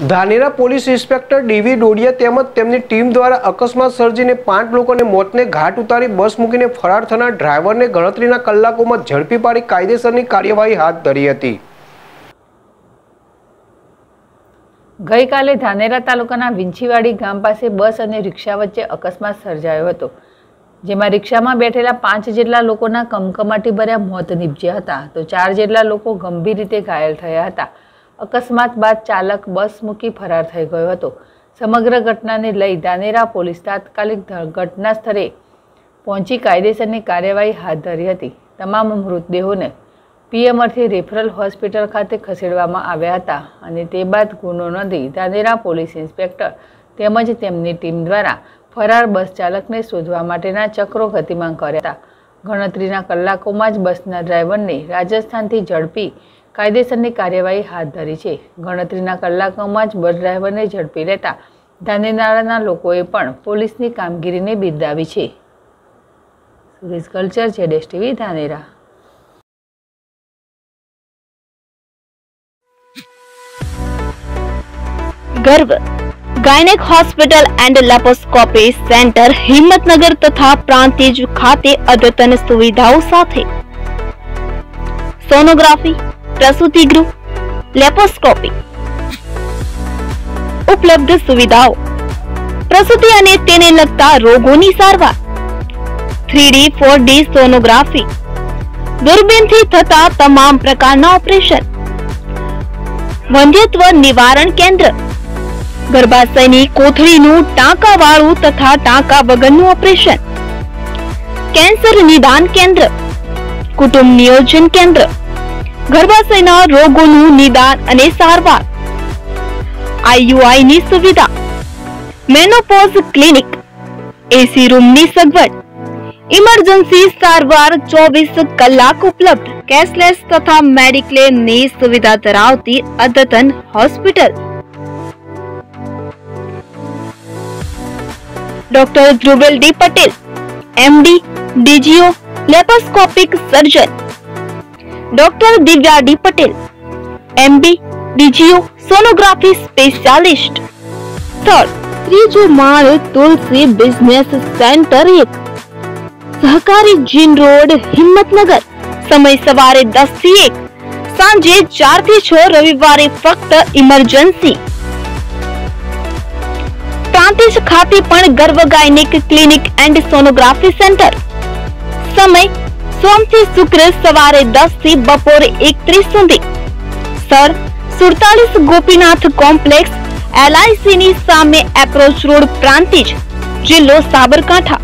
Dhanera police inspector DV Dodiya તેમજ તેમની team દ્વારા અકસ્માત સર્જીને પાંચ લોકોને મોતને ઘાટ ઉતારી બસ મૂકીને ફરાર થનાર ડ્રાઈવરને ગણતરીના કલાકોમાં ઝડપી પાડી કાયદેસરની કાર્યવાહી હાથ ધરી હતી. ગઈકાલે ધાનેરા તાલુકાના વિંછીવાડી ગામ પાસે બસ અને રિક્ષા વચ્ચે અકસ્માત સર્જાયો હતો, જેમાં રિક્ષામાં બેઠેલા પાંચ જેટલા લોકોના કમકમાટી ભર્યા મોત નીપજ્યા હતા. તો ચાર જેટલા લોકો ગંભીર રીતે ઘાયલ થયા હતા. અકસ્માત બાદ ચાલક બસ મૂકી ફરાર થઈ ગયો હતો. સમગ્ર ઘટનાને લઈ દાનેરા પોલીસ તાત્કાલિક ઘટના સ્થળે પહોંચી કાયદેસરની કાર્યવાહી હાથ ધરી હતી. તમામ મૃતદેહોને પીએમઆરથી રેફરલ હોસ્પિટલ ખાતે ખસેડવામાં આવ્યા હતા અને તે બાદ ગુનો નોંધી ધાનેરા પોલીસ ઇન્સ્પેક્ટર તેમજ તેમની ટીમ દ્વારા ફરાર બસ ચાલકને શોધવા માટેના ચક્રો ગતિમાન કર્યા હતા. ગણતરીના કલાકોમાં જ બસના ડ્રાઈવરને રાજસ્થાનથી ઝડપી કાયદેસરની કાર્યવાહી હાથ ધરી છે. ગણતરીના કલાકોમાં જ બસ ડ્રાઈવરને ઝડપી લેતા ધાનેનાળાના લોકોએ પણ પોલીસની કામગીરીને બિરદાવી છે. સુરેશ કલ્ચર, જેડેશ TV, Dhanera. Garv gynaec hospital and laparoscopy centre Himmatnagar તથા પ્રાંતિજ ખાતે અદ્યતન સુવિધાઓ સાથે સોનોગ્રાફી પ્રસૂતિ ગૃહ, લેપોસ્કોપી. ઉપલબ્ધ સુવિધાઓ. પ્રસૂતિ અને તેને લગતા રોગોની સારવાર. Three D four D sonography. દૂરબીનથી થતા તમામ પ્રકારના ઓપરેશન. વંધ્યત્વ નિવારણ કેન્દ્ર. ગર્ભાશયની કોથળીનું ટાંકાવાળું તથા ટાંકા વગરનું ઓપરેશન. કેન્સર નિદાન કેન્દ્ર. કુટુંબ નિયોજન કેન્દ્ર. ગર્ભાશયના રોગોનું નિદાન અને સારવાર. આઈયુઆઈ ની સુવિધા. Menopause clinic. એસી રૂમની સગવડ. ઇમરજન્સી સારવાર ચોવીસ કલાક ઉપલબ્ધ. કેશલેસ તથા મેડિક્લેમની સુવિધા ધરાવતી અદ્યતન hospital. Doctor Dhruvel D Patel, MD, DGO, laparoscopic surgeon. Doctor Divya D Patel, MB, DGO, sonography specialist. સ્થળ ત્રીજો માળ તુલસી બિઝનેસ સેન્ટર એક. સહકારી જીન રોડ હિંમતનગર. સમય સવારે દસથી એક. સાંજે ચારથી છ, રવિવારે ફક્ત ઇમરજન્સી. પ્રાંતિજ ખાતે પણ Garv gynaec clinic and sonography centre. સમય સોમથી શુક્ર સવારે દસથી બપોરે એકત્રીસ સુધી. સર, સુડતાલીસ ગોપીનાથ કોમ્પ્લેક્સ એલઆઈસી ની સામે એપ્રોચ રોડ પ્રાંતિજ, જિલ્લો સાબરકાંઠા.